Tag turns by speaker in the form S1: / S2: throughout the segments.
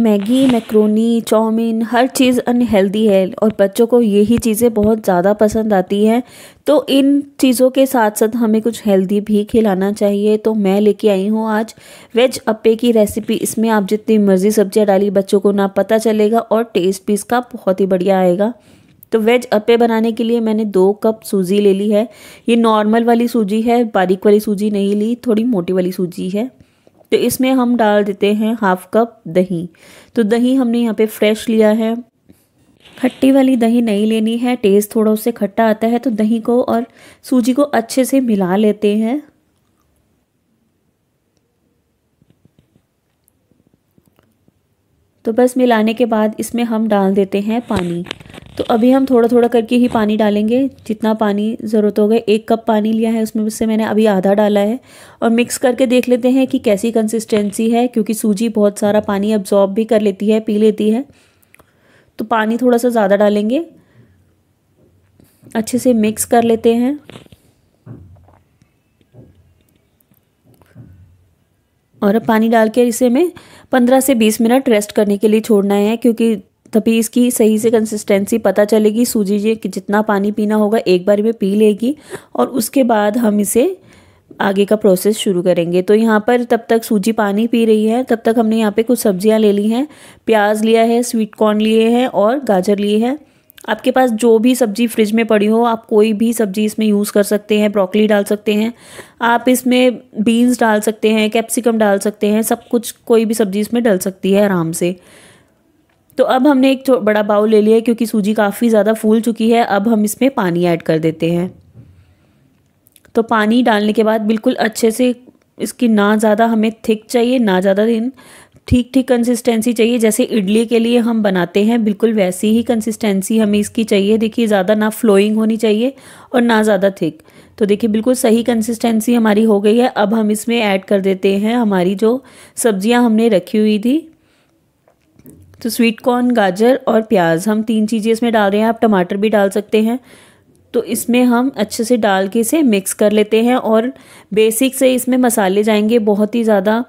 S1: Maggi, macaroni, chowmein, हर चीज़ unhealthy है और बच्चों को यही चीज़ें बहुत ज़्यादा पसंद आती हैं। तो इन चीज़ों के साथ साथ हमें कुछ हेल्दी भी खिलाना चाहिए। तो मैं लेके आई हूँ आज वेज अप्पे की रेसिपी इसमें आप जितनी मर्ज़ी सब्ज़ियाँ डाली, बच्चों को ना पता चलेगा और टेस्ट भी इसका बहुत ही बढ़िया आएगा। तो वेज अप्पे बनाने के लिए मैंने दो कप सूजी ले ली है। ये नॉर्मल वाली सूजी है, बारीक वाली सूजी नहीं ली, थोड़ी मोटी वाली सूजी है। तो इसमें हम डाल देते हैं हाफ़ कप दही। तो दही हमने यहाँ पे फ्रेश लिया है। खट्टी वाली दही नहीं लेनी है टेस्ट थोड़ा उससे खट्टा आता है तो दही को और सूजी को अच्छे से मिला लेते हैं। तो बस मिलाने के बाद इसमें हम डाल देते हैं पानी। तो अभी हम थोड़ा थोड़ा करके ही पानी डालेंगे। जितना पानी ज़रूरत होगा एक कप पानी लिया है उसमें से मैंने अभी आधा डाला है। और मिक्स करके देख लेते हैं कि कैसी कंसिस्टेंसी है, क्योंकि सूजी बहुत सारा पानी अब्जॉर्ब भी कर लेती है, पी लेती है। तो पानी थोड़ा सा ज़्यादा डालेंगे। अच्छे से मिक्स कर लेते हैं। और अब पानी डाल के इसे में पंद्रह से बीस मिनट रेस्ट करने के लिए छोड़ना है, क्योंकि तभी इसकी सही से कंसिस्टेंसी पता चलेगी। सूजी ये जितना पानी पीना होगा, एक बार में पी लेगी और उसके बाद हम इसे आगे का प्रोसेस शुरू करेंगे। तो यहाँ पर तब तक सूजी पानी पी रही है। तब तक हमने यहाँ पे कुछ सब्ज़ियाँ ले ली हैं। प्याज लिया है स्वीट कॉर्न लिए हैं और गाजर लिए हैं। आपके पास जो भी सब्ज़ी फ्रिज में पड़ी हो, आप कोई भी सब्ज़ी इसमें यूज़ कर सकते हैं ब्रोकली डाल सकते हैं। आप इसमें बीन्स डाल सकते हैं कैप्सिकम डाल सकते हैं, सब कुछ कोई भी सब्ज़ी इसमें डल सकती है आराम से। तो अब हमने एक बड़ा बाउल ले लिया है क्योंकि सूजी काफ़ी ज़्यादा फूल चुकी है। अब हम इसमें पानी ऐड कर देते हैं। तो पानी डालने के बाद बिल्कुल अच्छे से इसकी ना ज़्यादा हमें थिक चाहिए, ना ज़्यादा दिन ठीक ठीक कंसिस्टेंसी चाहिए। जैसे इडली के लिए हम बनाते हैं, बिल्कुल वैसी ही कंसिस्टेंसी हमें इसकी चाहिए। देखिए, ज़्यादा ना फ्लोइंग होनी चाहिए और ना ज़्यादा थिक तो देखिए, बिल्कुल सही कंसिस्टेंसी हमारी हो गई है। अब हम इसमें ऐड कर देते हैं हमारी जो सब्ज़ियाँ हमने रखी हुई थी। तो स्वीट कॉर्न गाजर और प्याज, हम तीन चीज़ें इसमें डाल रहे हैं, आप टमाटर भी डाल सकते हैं। तो इसमें हम अच्छे से डाल के इसे मिक्स कर लेते हैं और बेसिक से इसमें मसाले जाएँगे, बहुत ही ज़्यादा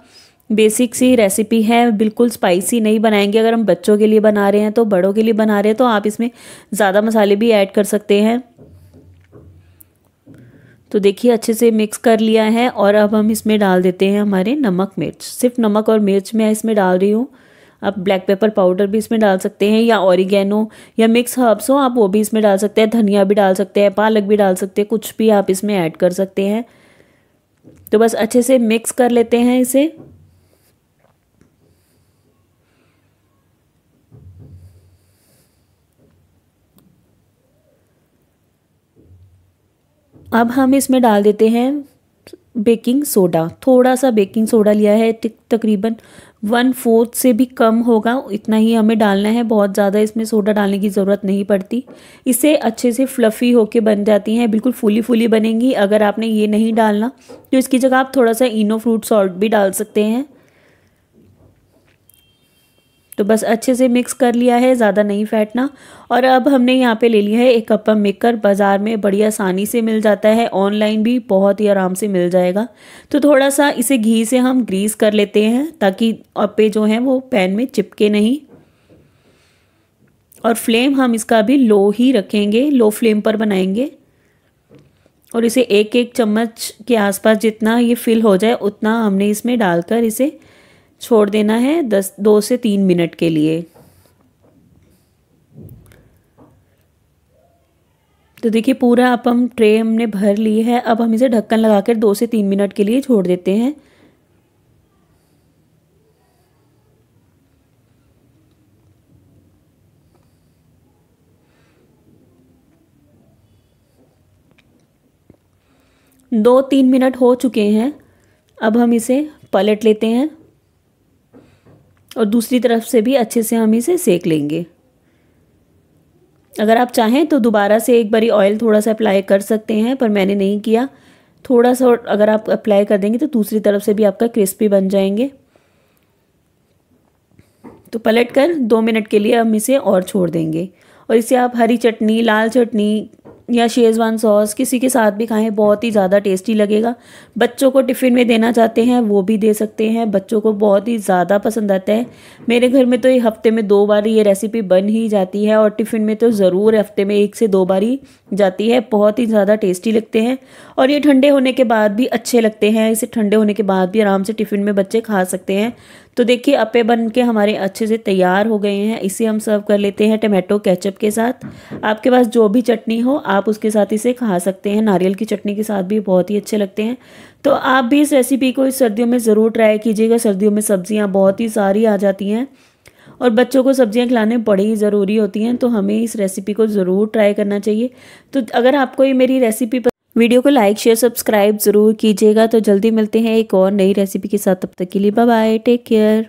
S1: बेसिक सी रेसिपी है, बिल्कुल स्पाइसी नहीं बनाएँगे। अगर हम बच्चों के लिए बना रहे हैं तो बड़ों के लिए बना रहे हैं तो आप इसमें ज़्यादा मसाले भी ऐड कर सकते हैं। तो देखिए, अच्छे से मिक्स कर लिया है और अब हम इसमें डाल देते हैं हमारे नमक मिर्च। सिर्फ़ नमक और मिर्च मैं इसमें डाल रही हूँ। आप ब्लैक पेपर पाउडर भी इसमें डाल सकते हैं, या ऑरिगेनो या मिक्स हर्ब्स हो, आप वो भी इसमें डाल सकते हैं, धनिया भी डाल सकते हैं, पालक भी डाल सकते हैं, कुछ भी आप इसमें ऐड कर सकते हैं। तो बस अच्छे से मिक्स कर लेते हैं इसे। अब हम इसमें डाल देते हैं बेकिंग सोडा थोड़ा सा बेकिंग सोडा लिया है तकरीबन वन फोर्थ से भी कम होगा, इतना ही हमें डालना है, बहुत ज़्यादा इसमें सोडा डालने की ज़रूरत नहीं पड़ती। इसे अच्छे से फ्लफ़ी होके बन जाती हैं, बिल्कुल फूली फूली बनेंगी, अगर आपने ये नहीं डालना तो इसकी जगह आप थोड़ा सा इनो फ्रूट सॉल्ट भी डाल सकते हैं। तो बस अच्छे से मिक्स कर लिया है, ज़्यादा नहीं फैटना और अब हमने यहाँ पे ले लिया है एक अप्पम मेकर बाज़ार में बड़ी आसानी से मिल जाता है ऑनलाइन भी बहुत ही आराम से मिल जाएगा। तो थोड़ा सा इसे घी से हम ग्रीस कर लेते हैं, ताकि अप्पे जो हैं वो पैन में चिपके नहीं। और फ्लेम हम इसका भी लो ही रखेंगे लो फ्लेम पर बनाएँगे। और इसे एक एक चम्मच के आसपास जितना ये फिल हो जाए, उतना हमने इसमें डालकर इसे छोड़ देना है दस, दो से तीन मिनट के लिए। तो देखिए, पूरा अब हम ट्रे हमने भर ली है। अब हम इसे ढक्कन लगाकर दो से तीन मिनट के लिए छोड़ देते हैं। दो तीन मिनट हो चुके हैं। अब हम इसे पलट लेते हैं। और दूसरी तरफ़ से भी अच्छे से हम इसे सेक लेंगे। अगर आप चाहें तो दोबारा से एक बारी ऑयल थोड़ा सा अप्लाई कर सकते हैं, पर मैंने नहीं किया। थोड़ा सा अगर आप अप्लाई कर देंगे तो दूसरी तरफ़ से भी आपका क्रिस्पी बन जाएँगे। तो पलट कर दो मिनट के लिए हम इसे और छोड़ देंगे। और इसे आप हरी चटनी, लाल चटनी या शेजवान सॉस, किसी के साथ भी खाएँ, बहुत ही ज़्यादा टेस्टी लगेगा। बच्चों को टिफ़िन में देना चाहते हैं, वो भी दे सकते हैं। बच्चों को बहुत ही ज़्यादा पसंद आता है। मेरे घर में तो ये हफ़्ते में दो बार ये रेसिपी बन ही जाती है और टिफ़िन में तो ज़रूर हफ़्ते में एक से दो बार ही जाती है। बहुत ही ज़्यादा टेस्टी लगते हैं और ये ठंडे होने के बाद भी अच्छे लगते हैं। इसे ठंडे होने के बाद भी आराम से टिफ़िन में बच्चे खा सकते हैं। तो देखिए, अप्पे बन के हमारे अच्छे से तैयार हो गए हैं। इसे हम सर्व कर लेते हैं टमाटो केचप के साथ। आपके पास जो भी चटनी हो, आप उसके साथ इसे खा सकते हैं। नारियल की चटनी के साथ भी बहुत ही अच्छे लगते हैं। तो आप भी इस रेसिपी को इस सर्दियों में ज़रूर ट्राई कीजिएगा। सर्दियों में सब्ज़ियाँ बहुत ही सारी आ जाती हैं और बच्चों को सब्ज़ियाँ खिलाने बड़ी ही ज़रूरी होती हैं तो हमें इस रेसिपी को ज़रूर ट्राई करना चाहिए। तो अगर आपको ये मेरी रेसिपी वीडियो को लाइक, शेयर, सब्सक्राइब ज़रूर कीजिएगा। तो जल्दी मिलते हैं एक और नई रेसिपी के साथ। तब तक के लिए बाय बाय टेक केयर।